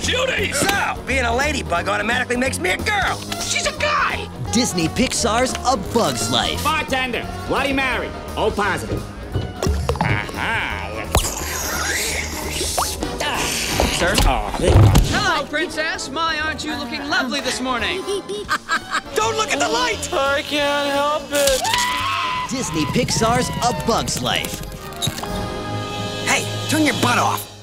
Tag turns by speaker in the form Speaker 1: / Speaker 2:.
Speaker 1: So, being a Ladybug automatically makes me a girl. She's a guy.
Speaker 2: Disney Pixar's A Bug's Life.
Speaker 3: Bartender, Bloody Mary. O positive. Aha.
Speaker 4: Sir?
Speaker 3: Oh.
Speaker 4: Hello, Princess. My, aren't you looking lovely this morning?
Speaker 1: Don't look at the light.
Speaker 5: I can't help it.
Speaker 2: Disney Pixar's A Bug's Life.
Speaker 1: Hey, turn your butt off.